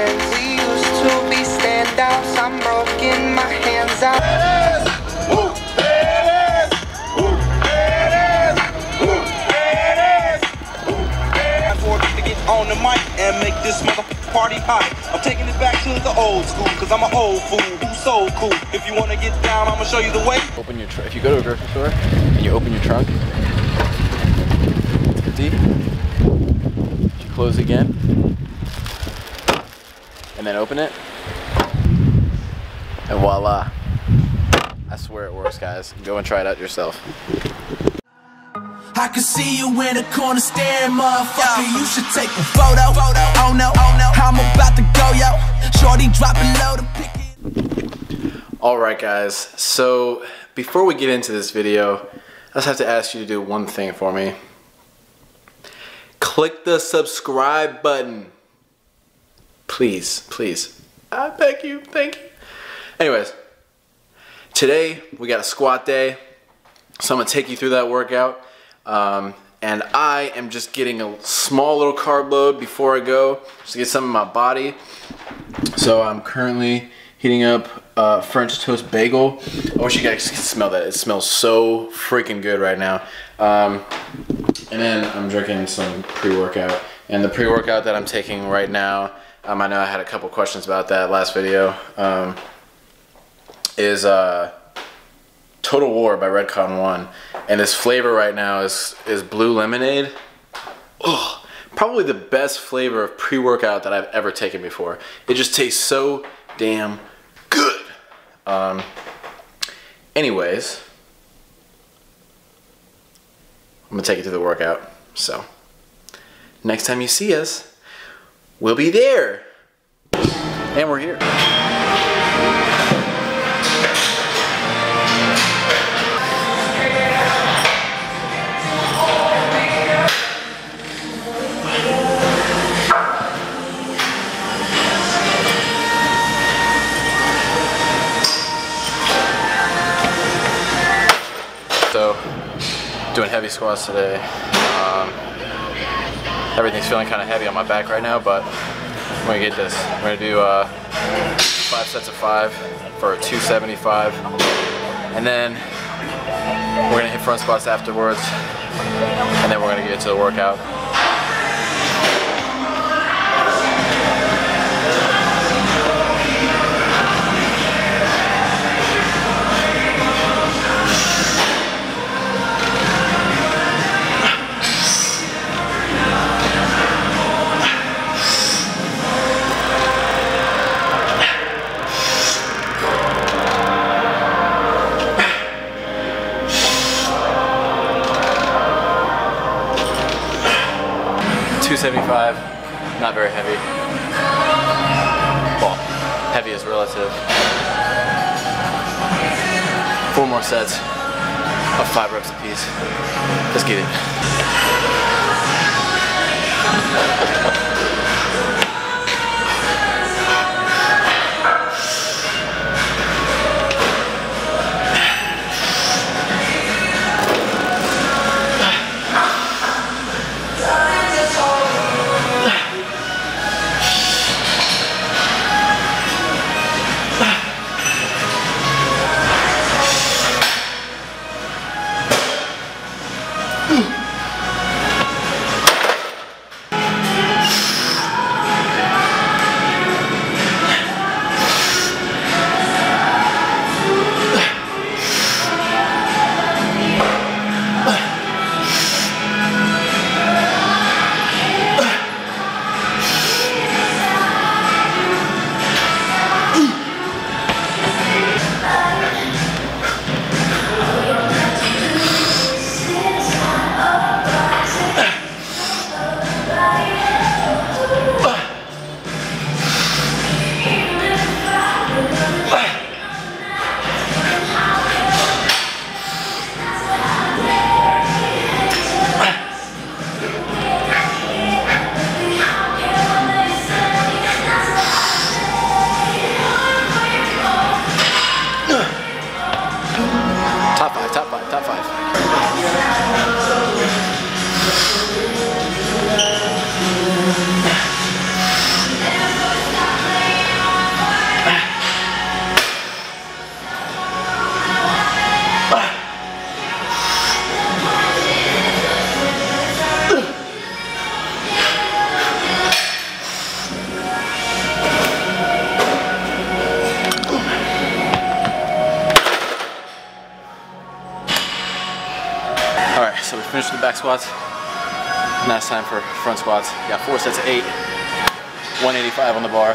And we used to be standouts. I'm broken, my hands out. to get on the mic and make this mother party hot. I'm taking it back to the old school, cause I'm an old fool who's so cool. If you wanna get down, I'ma show you the way. Open your tr- if you go to a grocery store and you open your trunk, it's empty. You close again, and then open it, and voila! I swear it works, guys. Go and try it out yourself. I can see you in the corner staring, motherfucker. You should take a photo. Oh no, oh no, I'm about to go, yo. Shorty drop it low to pick it. All right, guys. So before we get into this video, I just have to ask you to do one thing for me. Click the subscribe button. Please, please. I beg you. Thank you. Anyways, today we got a squat day. So I'm gonna take you through that workout. Um, and I am just getting a small little carb load before I go, just to get some in my body. So I'm currently heating up uh, French toast bagel. I wish you guys could smell that. It smells so freaking good right now. Um, and then I'm drinking some pre-workout. And the pre-workout that I'm taking right now, um, I know I had a couple questions about that last video, um, is uh, Total War by Redcon One, and this flavor right now is is blue lemonade. Oh, probably the best flavor of pre-workout that I've ever taken before. It just tastes so damn good. Um, anyways, I'm gonna take you through the workout. So, next time you see us, we'll be there, and we're here. So, doing heavy squats today. Everything's feeling kind of heavy on my back right now, but I'm gonna get this. We're gonna do uh, five sets of five for a 275, and then we're gonna hit front squats afterwards, and then we're gonna get into the workout. Two seventy-five, not very heavy. Well, heavy is relative. Four more sets of five reps apiece. Let's get it. All right, so we finished the back squats. Now it's time for front squats. We got four sets of eight, 185 on the bar.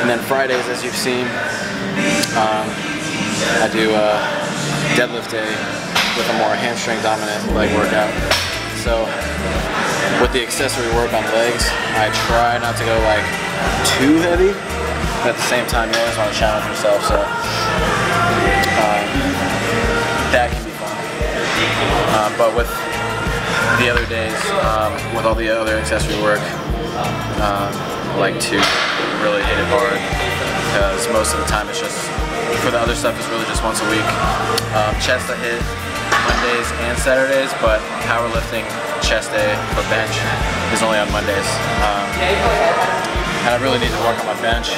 And then Fridays, as you've seen, um, I do a deadlift day with a more hamstring dominant leg workout. So with the accessory work on legs, I try not to go like too heavy, but at the same time, you always want to challenge yourself. So um, that can be fun. Uh, but with the other days, um, with all the other accessory work, um, I like to really hit it hard because most of the time it's just for the other stuff it's really just once a week. Um, chest I hit Mondays and Saturdays, but powerlifting chest day for bench is only on Mondays. Um, and I really need to work on my bench.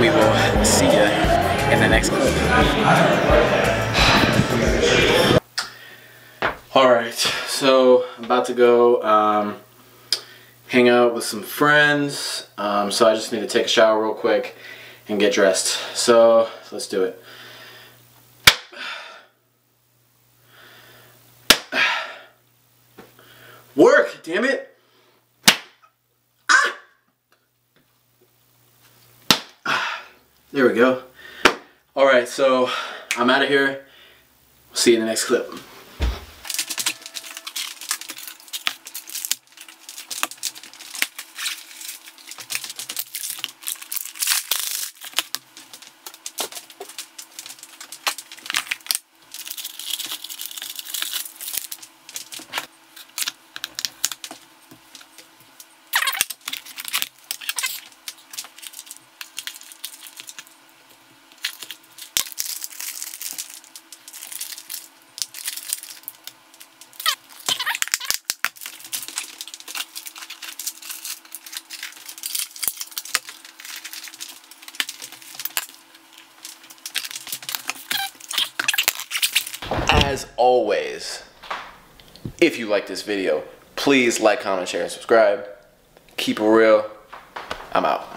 We will see you in the next clip. All right, so I'm about to go um, hang out with some friends. Um, so I just need to take a shower real quick and get dressed. So let's do it. Work, damn it! Ah! There we go. All right, so I'm out of here. See you in the next clip. As always, if you like this video, please like, comment, share, and subscribe. Keep it real. I'm out.